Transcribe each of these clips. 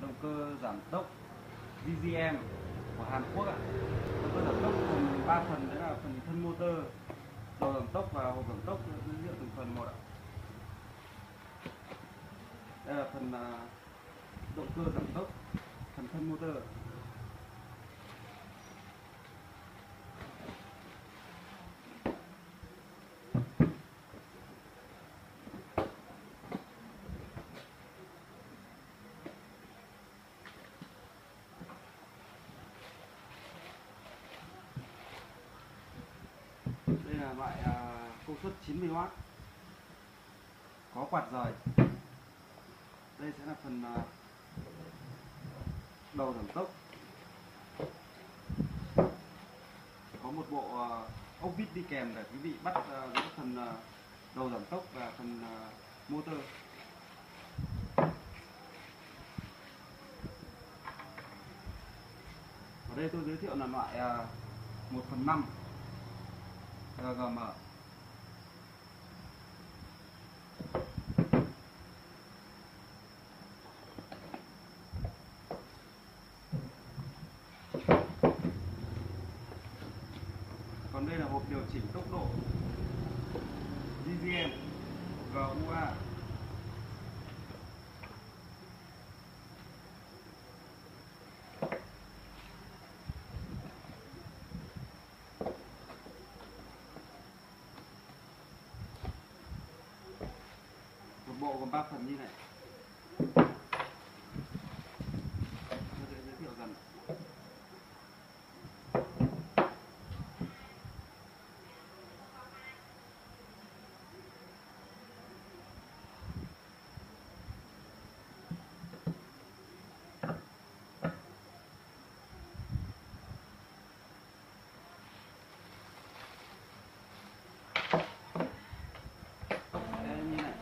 động cơ giảm tốc GGM của Hàn Quốc ạ. Động cơ giảm tốc gồm ba phần, đấy là phần thân motor đầu giảm tốc và hộp giảm tốc, dữ liệu từng phần một ạ. Đây là phần à, động cơ giảm tốc, phần thân motor. Loại à, công suất 90W có quạt rời. Đây sẽ là phần à, đầu giảm tốc. Có một bộ à, ốc vít đi kèm để quý vị bắt à, giữa phần đầu giảm tốc và phần motor. Ở đây tôi giới thiệu là loại 1 phần 5 RGM còn đây là hộp điều chỉnh tốc độ. DGM và UA GUA một bộ gồm 3 phần như này Tôi sẽ giới thiệu dần tốc sẽ như này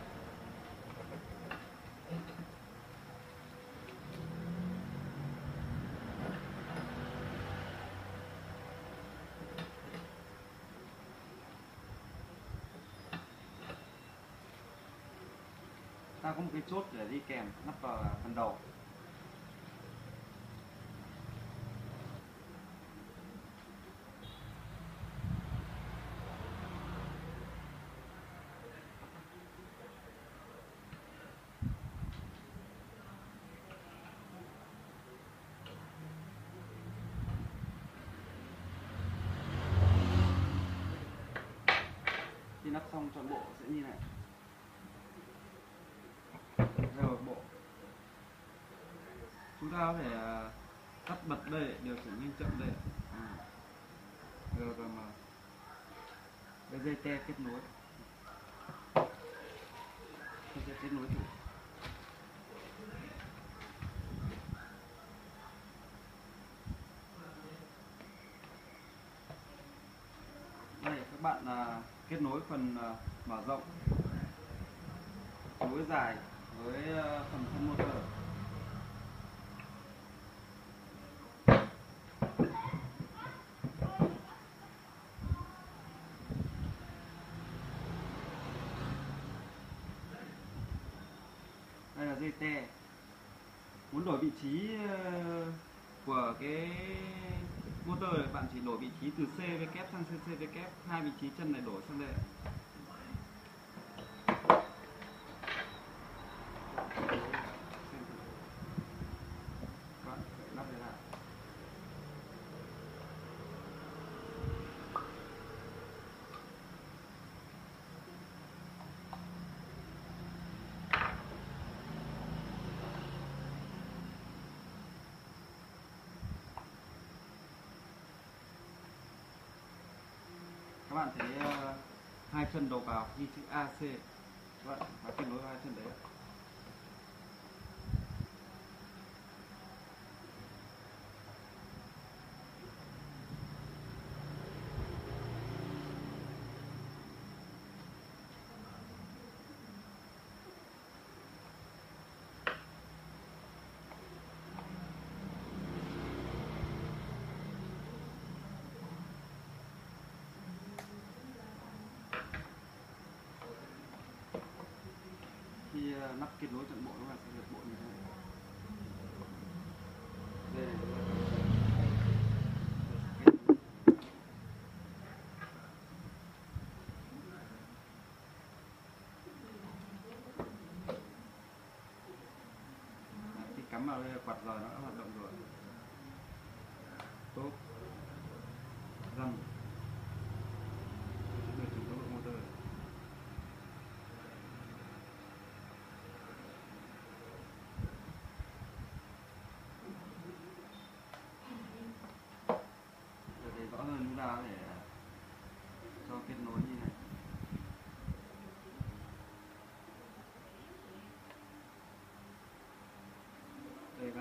ta có một cái chốt để đi kèm nắp vào phần đầu. Khi nắp xong toàn bộ sẽ như này đây là một bộ chúng ta có thể à, tắt bật đây để điều chỉnh nhanh chậm đây. À. RGM dây te kết nối. Kết nối thử đây các bạn à, kết nối phần à, mở rộng. Nối dài với à, phần thân motor đây muốn đổi vị trí ờ, của cái motor này, bạn chỉ đổi vị trí từ CVK sang CCVK hai vị trí chân này đổi sang đây Các bạn phải lắp đây lại các bạn thấy ờ, hai chân đầu vào ghi chữ AC các bạn và kết nối hai chân đấy nắp kết nối toàn bộ nó là sẽ được bộ như thế này. Cắm vào đây quạt rồi, nó đã hoạt động rồi. Tốt. Răng.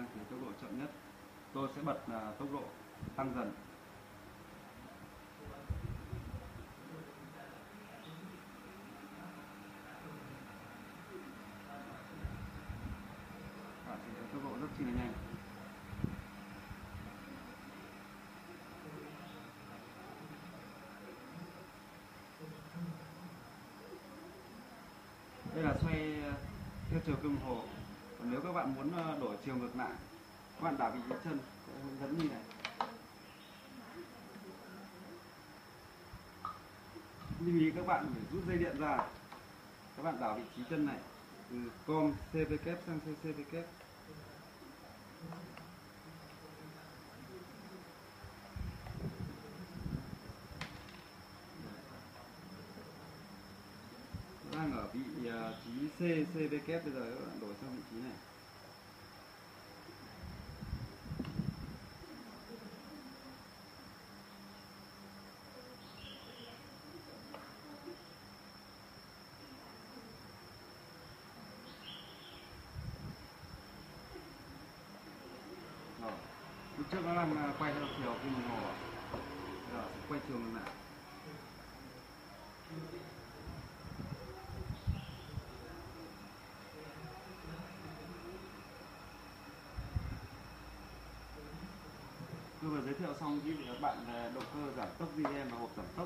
Đang thử tốc độ chậm nhất. Tôi sẽ bật à, tốc độ tăng dần. À, tốc độ rất chi là nhanh. Đây là xoay à, theo chiều kim đồng hồ còn nếu các bạn muốn ờ, đổi chiều ngược lại, các bạn đảo vị trí chân hướng dẫn như này. Lưu ý các bạn phải rút dây điện ra, các bạn đảo vị trí chân này, từ com cvk sang ccvk đang ở vị à, trí C, CVK bây giờ các bạn đổi sang vị trí này. Rồi. lúc trước nó làm à, quay theo chiều kim đồng hồ bây giờ sẽ quay chiều ngược lại. Tôi vừa giới thiệu xong với các bạn động cơ giảm tốc VN và hộp giảm tốc.